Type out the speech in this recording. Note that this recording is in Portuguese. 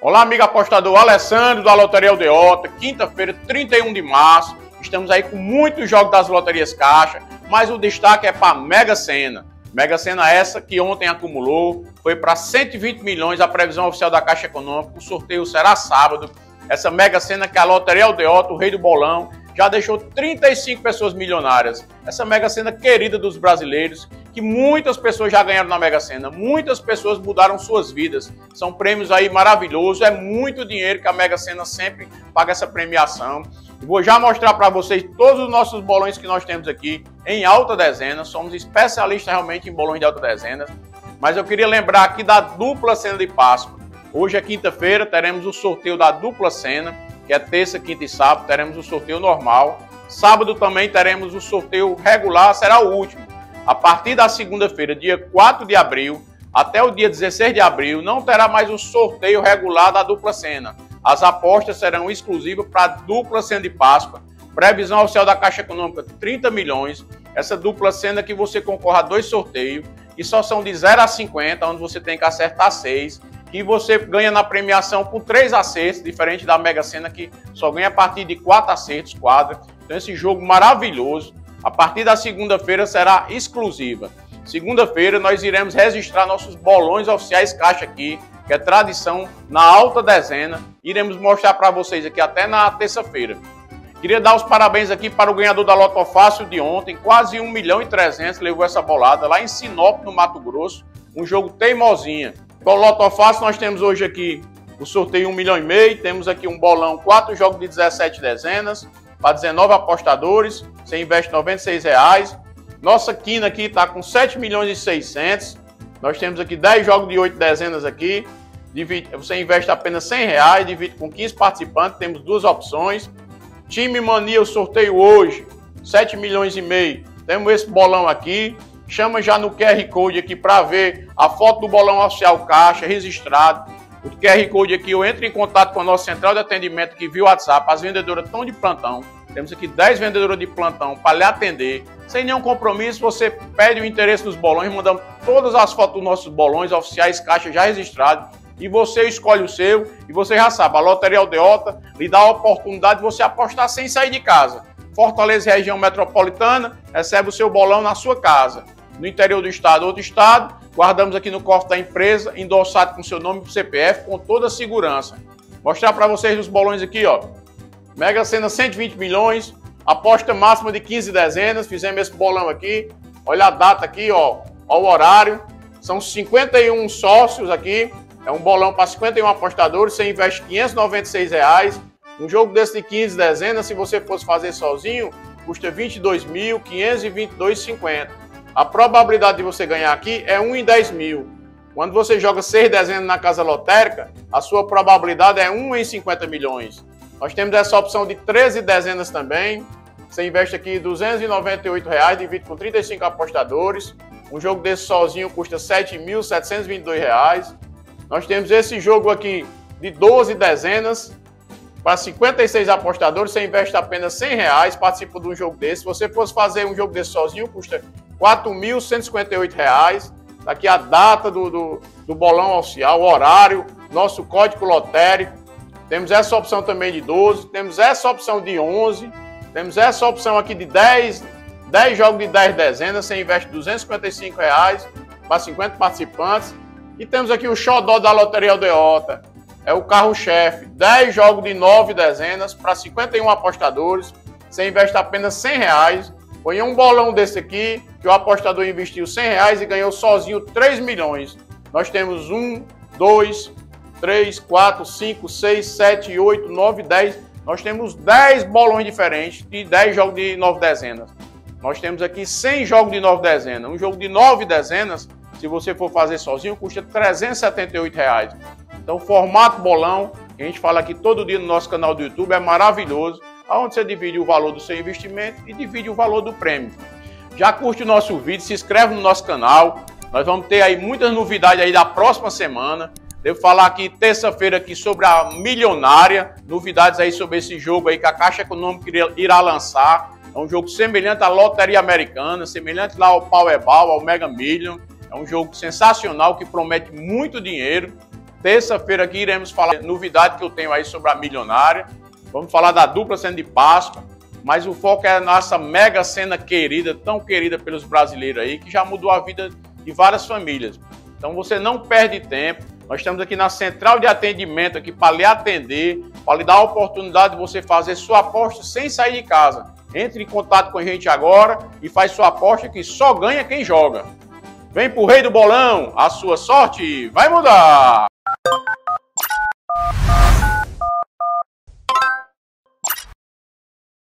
Olá, amigo apostador Alessandro da Loteria Aldeota, quinta-feira, 31 de março. Estamos aí com muitos jogos das loterias Caixa, mas o destaque é para Mega Sena. Mega Sena essa que ontem acumulou, foi para 120 milhões a previsão oficial da Caixa Econômica. O sorteio será sábado. Essa Mega Sena que a Loteria Aldeota, o rei do bolão, já deixou 35 pessoas milionárias. Essa Mega Sena querida dos brasileiros, que muitas pessoas já ganharam na Mega Sena, muitas pessoas mudaram suas vidas. São prêmios aí maravilhosos, é muito dinheiro que a Mega Sena sempre paga essa premiação. Vou já mostrar para vocês todos os nossos bolões que nós temos aqui em alta dezena. Somos especialistas realmente em bolões de alta dezena. Mas eu queria lembrar aqui da dupla cena de Páscoa. Hoje é quinta-feira, teremos o sorteio da dupla cena que é terça, quinta e sábado, teremos o sorteio normal. Sábado também teremos o sorteio regular, será o último. A partir da segunda-feira, dia 4 de abril, até o dia 16 de abril, não terá mais o sorteio regular da dupla cena. As apostas serão exclusivas para a dupla cena de Páscoa. Previsão oficial da Caixa Econômica, 30 milhões. Essa dupla cena que você concorra a dois sorteios, e só são de 0 a 50, onde você tem que acertar 6 que você ganha na premiação com três acertos, diferente da Mega Sena que só ganha a partir de quatro acertos, quadra. Então esse jogo maravilhoso, a partir da segunda-feira será exclusiva. Segunda-feira nós iremos registrar nossos bolões oficiais caixa aqui, que é tradição na alta dezena. Iremos mostrar para vocês aqui até na terça-feira. Queria dar os parabéns aqui para o ganhador da Loto Fácil de ontem, quase 1 milhão e 300 levou essa bolada lá em Sinop, no Mato Grosso, um jogo teimosinha. Com o Loto Fácil, nós temos hoje aqui o sorteio 1 milhão e meio, temos aqui um bolão, quatro jogos de 17 dezenas, para 19 apostadores, você investe 96 reais. Nossa quina aqui está com 7 milhões e 600. Nós temos aqui 10 jogos de 8 dezenas aqui. Você investe apenas 100 reais, divide com 15 participantes, temos duas opções. Time Mania, o sorteio hoje, 7 milhões e meio. Temos esse bolão aqui, chama já no QR Code aqui para ver a foto do bolão oficial caixa registrado. O QR Code aqui, eu entro em contato com a nossa central de atendimento que viu o WhatsApp, as vendedoras estão de plantão. Temos aqui 10 vendedoras de plantão para lhe atender. Sem nenhum compromisso, você pede o interesse dos bolões, mandamos todas as fotos dos nossos bolões oficiais, caixa já registrado. E você escolhe o seu e você já sabe, a Loteria Aldeota lhe dá a oportunidade de você apostar sem sair de casa. Fortaleza região metropolitana, recebe o seu bolão na sua casa no interior do estado, outro estado, guardamos aqui no cofre da empresa, endossado com seu nome e CPF, com toda a segurança. Mostrar para vocês os bolões aqui, ó. Mega Sena 120 milhões, aposta máxima de 15 dezenas, fizemos esse bolão aqui. Olha a data aqui, ó, ó o horário. São 51 sócios aqui, é um bolão para 51 apostadores, você investe 596 reais. Um jogo desse de 15 dezenas, se você fosse fazer sozinho, custa 22.522,50. A probabilidade de você ganhar aqui é 1 em 10 mil. Quando você joga 6 dezenas na casa lotérica, a sua probabilidade é 1 em 50 milhões. Nós temos essa opção de 13 dezenas também. Você investe aqui 298 reais, divide com 35 apostadores. Um jogo desse sozinho custa R$ 7.722. Nós temos esse jogo aqui de 12 dezenas. Para 56 apostadores, você investe apenas 100 reais, participa de um jogo desse. Se você fosse fazer um jogo desse sozinho, custa R$ 4.158. Tá aqui a data do, do, do, bolão oficial, o horário, nosso código lotérico. Temos essa opção também de 12, temos essa opção de 11, temos essa opção aqui de 10, 10 jogos de 10 dezenas, você investe 255 reais para 50 participantes. E temos aqui o xodó da Loteria Aldeota, é o carro-chefe, 10 jogos de 9 dezenas para 51 apostadores, você investe apenas 100 reais Põe um bolão desse aqui, que o apostador investiu 100 reais e ganhou sozinho 3 milhões. Nós temos 1, 2, 3, 4, 5, 6, 7, 8, 9, 10. Nós temos 10 bolões diferentes de 10 jogos de 9 dezenas. Nós temos aqui 100 jogos de 9 dezenas. Um jogo de 9 dezenas, se você for fazer sozinho, custa 378 reais. Então, formato bolão, a gente fala aqui todo dia no nosso canal do YouTube, é maravilhoso onde você divide o valor do seu investimento e divide o valor do prêmio. Já curte o nosso vídeo, se inscreve no nosso canal. Nós vamos ter aí muitas novidades aí da próxima semana. Devo falar aqui terça-feira aqui sobre a milionária, novidades aí sobre esse jogo aí que a Caixa Econômica irá lançar. É um jogo semelhante à loteria americana, semelhante lá ao Powerball, ao Mega Million. É um jogo sensacional que promete muito dinheiro. Terça-feira aqui iremos falar novidade que eu tenho aí sobre a milionária. Vamos falar da dupla cena de Páscoa, mas o foco é a nossa mega cena querida, tão querida pelos brasileiros aí, que já mudou a vida de várias famílias. Então você não perde tempo. Nós estamos aqui na central de atendimento aqui para lhe atender, para lhe dar a oportunidade de você fazer sua aposta sem sair de casa. Entre em contato com a gente agora e faz sua aposta que só ganha quem joga. Vem pro Rei do Bolão, a sua sorte vai mudar!